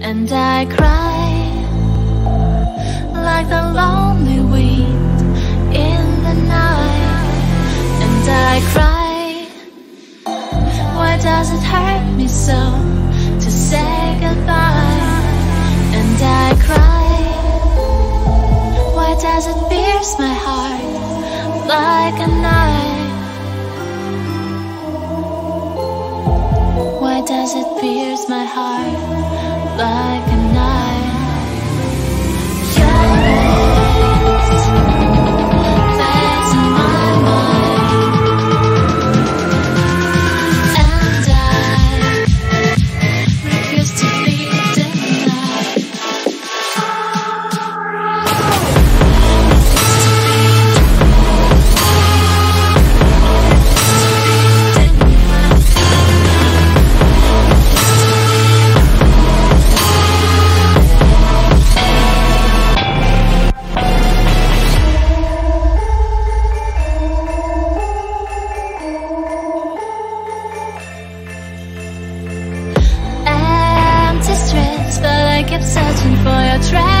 And I cry like searching